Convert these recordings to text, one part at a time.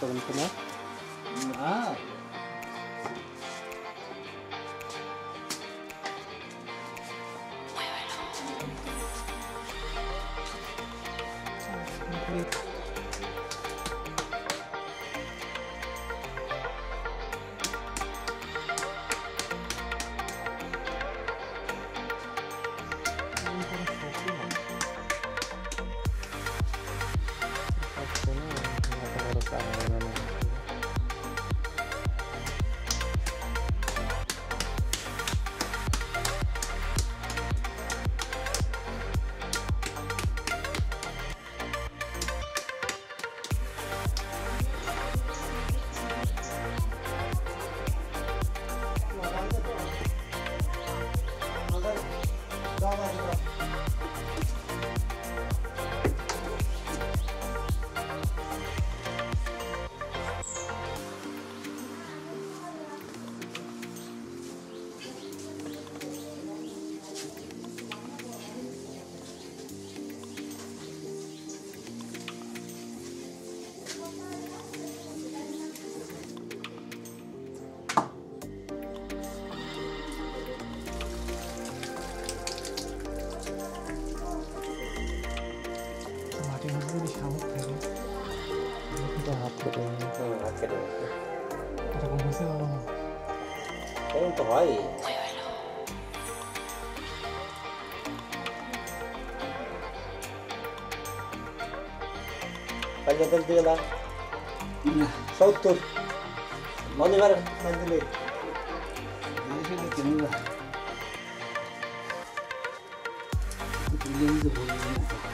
Parang ito na. Wow! 잘 보세 요. 게임 또 많 이. 빨리 던지게 나. 서 투. 많이 가 라. 던지 래. 이시도 재밌 나. 이게 이제 보이는 거.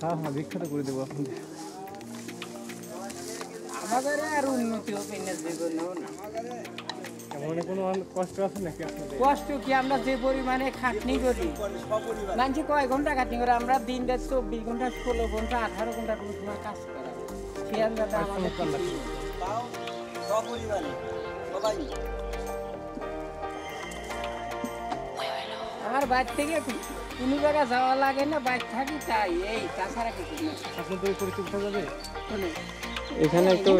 হ্যাঁ হ্যাঁ বিখ্যাত করে দেবো আমাদের আর উন্নতি হবে না জীবনেও না মনে কোনো কষ্ট আছে নাকি আপনাদের? কষ্ট কি আমরা যে পরিমাণে খাটনি করি? মানুষ কয় ঘণ্টা খাটনি করে? আমরা দিনটা চব্বিশ ঘণ্টা ষোলো ঘণ্টা আঠারো ঘণ্টা কোনো সময় কাজ করা। আমাদের চমৎকার লাগছে। আমার বাইর থেকে কোনো জায়গায় যাওয়া লাগে না বাইর থাকি তাই এই তাছাড়া কিছু না উপরে যাবে এখানে একটু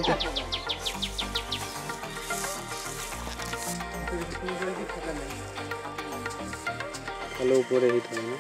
ভালো উপরে হিট হবে না